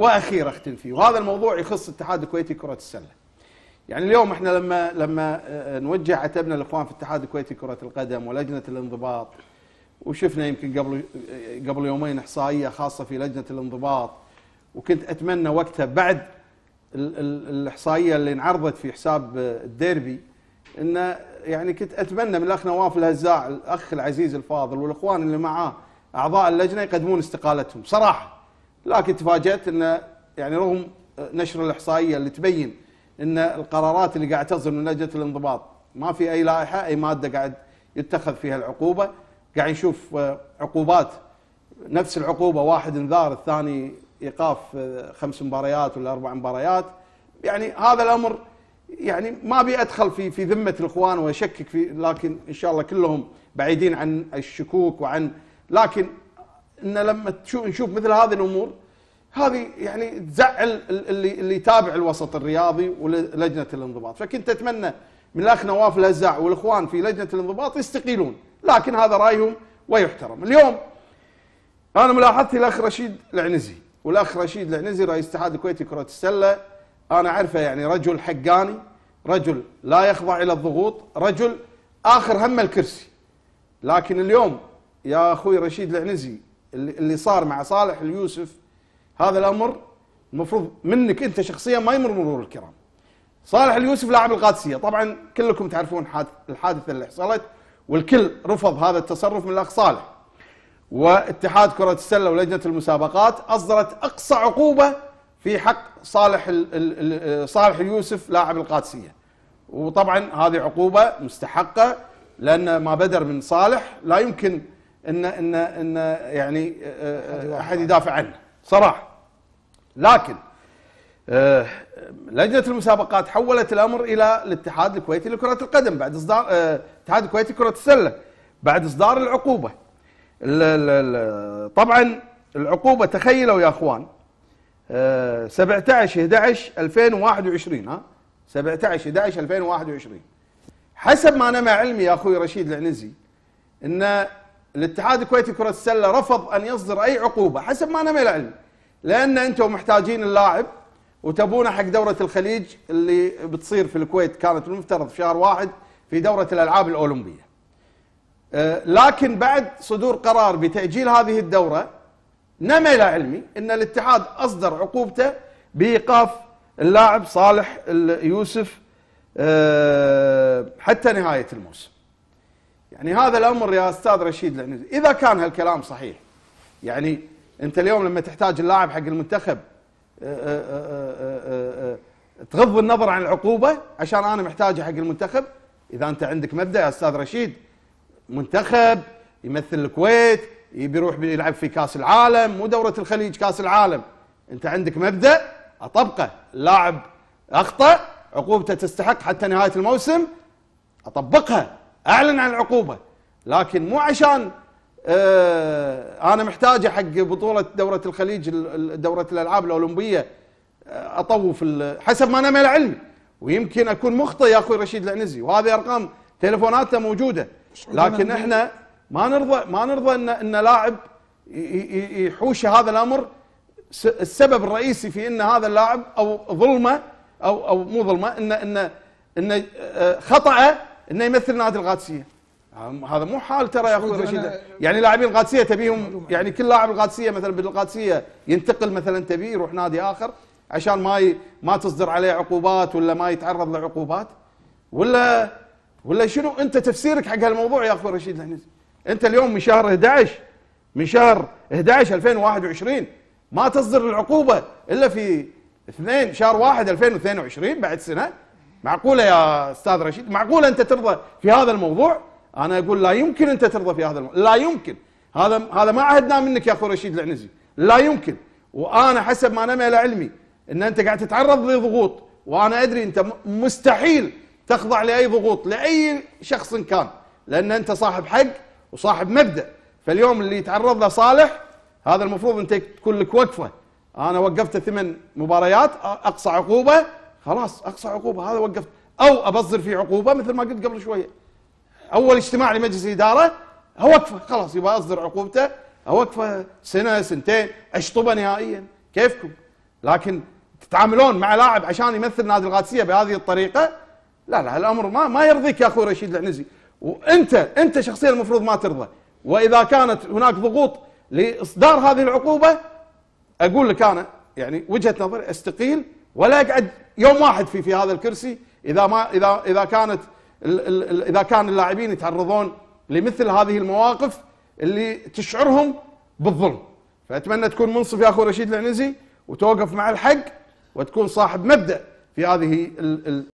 وأخير اختم فيه وهذا الموضوع يخص الاتحاد الكويتي كره السلة. يعني اليوم إحنا لما لما آه، نوجه عتبنا الإخوان في الاتحاد الكويتي كره القدم ولجنة الانضباط وشفنا يمكن قبل آه، قبل يومين إحصائية خاصة في لجنة الانضباط وكنت أتمنى وقتها بعد ال- ال- الإحصائية اللي انعرضت في حساب آه، الديربي إن يعني كنت أتمنى من الأخ نواف الهزاع الأخ العزيز الفاضل والإخوان اللي معاه أعضاء اللجنة يقدمون استقالتهم صراحة لكن تفاجأت إن يعني رغم نشر الإحصائية اللي تبين إن القرارات اللي قاعد تصدر من لجنة الانضباط ما في أي لائحة أي مادة قاعد يتخذ فيها العقوبة. قاعد نشوف آه، عقوبات نفس العقوبة واحد انذار الثاني إيقاف آه، خمس مباريات ولا أربع مباريات. يعني هذا الأمر يعني ما أبي أدخل في في ذمة الإخوان وأشكك في لكن إن شاء الله كلهم بعيدين عن الشكوك وعن لكن إن لما تشوف نشوف مثل هذه الأمور هذه يعني تزعل ال- اللي اللي يتابع الوسط الرياضي ولجنة الانضباط، فكنت أتمنى من الأخ نواف الهزاع والإخوان في لجنة الانضباط يستقيلون، لكن هذا رأيهم ويحترم. اليوم أنا ملاحظتي الأخ رشيد العنزي، والأخ رشيد العنزي رئيس الاتحاد الكويتي كره السلة أنا أعرفه يعني رجل حقاني، رجل لا يخضع إلى الضغوط، رجل آخر هم الكرسي. لكن اليوم يا أخوي رشيد العنزي اللي صار مع صالح اليوسف هذا الأمر المفروض منك أنت شخصيا ما يمر مرور الكرام. صالح اليوسف لاعب القادسية، طبعا كلكم تعرفون حاد- الحادثة اللي حصلت والكل رفض هذا التصرف من الأخ صالح. واتحاد كرة السلة ولجنة المسابقات أصدرت أقصى عقوبة في حق صالح ال ال ال صالح اليوسف لاعب القادسية. وطبعا هذه عقوبة مستحقة لأن ما بدر من صالح لا يمكن ان ان إن يعني آه، آه، أحد يدافع عنه صراحة. لكن آه، لجنة المسابقات حولت الأمر إلى الاتحاد الكويتي لكرة القدم بعد إصدار الاتحاد الكويتي لكرة السلة بعد إصدار العقوبة. ال- ال- ال- طبعا العقوبة تخيلوا يا أخوان آه، 17 11 2021 ها 17 11 2021 حسب ما أنا مع علمي يا أخوي رشيد العنزي إن الاتحاد الكويتي كره السلة رفض أن يصدر أي عقوبة حسب ما أنا مع العلم لأن أنتم محتاجين اللاعب وتبونه حق دورة الخليج اللي بتصير في الكويت كانت المفترض في شهر واحد في دورة الألعاب الأولمبية. آه، لكن بعد صدور قرار بتأجيل هذه الدورة نما إلى علمي إن الاتحاد أصدر عقوبته بإيقاف اللاعب صالح يوسف آه، حتى نهاية الموسم. يعني هذا الأمر يا أستاذ رشيد العنزي إذا كان هالكلام صحيح يعني أنت اليوم لما تحتاج اللاعب حق المنتخب آه، آه، آه، تغض النظر عن العقوبة عشان أنا محتاجه حق المنتخب إذا أنت عندك مبدأ يا أستاذ رشيد منتخب يمثل الكويت يبي يروح يلعب في كأس العالم مو دورة الخليج كأس العالم. أنت عندك مبدأ أطبقه. اللاعب أخطأ عقوبته تستحق حتى نهاية الموسم أطبقها. أعلن عن العقوبة. لكن مو عشان آه أنا محتاجة حق بطولة دورة الخليج ال- ال- دورة الألعاب الأولمبية آه، أطوف حسب ما أنا من علمي ويمكن أكون مخطئ يا أخوي رشيد العنزي وهذه أرقام تليفوناتنا موجودة. لكن إحنا ما نرضى ما نرضى إن إن لاعب يحوش هذا الأمر. السبب الرئيسي في إن هذا اللاعب أو ظلمه أو أو مو ظلمه إن إن إن آه، خطأه إنه يمثل نادي القادسية. هذا مو حال ترى يا أخوي رشيد. يعني لاعبين القادسية تبيهم يعني كل لاعب القادسية مثلا بالقادسية ينتقل مثلا تبيه يروح نادي آخر عشان ما ي... ما تصدر عليه عقوبات ولا ما يتعرض لعقوبات. ولا ولا شنو؟ أنت تفسيرك حق هالموضوع يا أخوي رشيد العنزي أنت اليوم من شهر 11 من شهر 11 2021 ما تصدر العقوبة إلا في 2 شهر 1 2022 بعد سنة. معقولة يا أستاذ رشيد؟ معقولة أنت ترضى في هذا الموضوع؟ أنا أقول لا يمكن أنت ترضى في هذا الموضوع لا يمكن. هذا هذا ما عهدناه منك يا أخوي رشيد العنزي. لا يمكن. وأنا حسب ما أنا إلى علمي إن أنت قاعد تتعرض لضغوط وأنا أدري أنت م- مستحيل تخضع لأي ضغوط لأي شخص كان لأن أنت صاحب حق وصاحب مبدأ. فاليوم اللي يتعرض له صالح هذا المفروض أنت تكون لك وقفة. أنا وقفت ثمان مباريات أ- أقصى عقوبة خلاص أقصى عقوبة. هذا وقفت. أو ابصر في عقوبة مثل ما قلت قبل شوية. أول اجتماع لمجلس الإدارة أوقفه. خلاص يبغى أصدر عقوبته. أوقفه سنة سنتين. أشطبه نهائيا. كيفكم؟ لكن تتعاملون مع لاعب عشان يمثل نادي القادسيه بهذه الطريقة؟ لا لا الأمر ما ما يرضيك يا أخوي رشيد العنزي. وأنت أنت شخصيا المفروض ما ترضى. وإذا كانت هناك ضغوط لإصدار هذه العقوبة أقول لك أنا يعني وجهة نظري أستقيل ولا اقعد يوم واحد في في هذا الكرسي إذا ما اذا إذا كانت إذا كان اللاعبين يتعرضون لمثل هذه المواقف اللي تشعرهم بالظلم. فأتمنى تكون منصف يا أخو رشيد العنزي وتوقف مع الحق وتكون صاحب مبدأ في هذه ال ال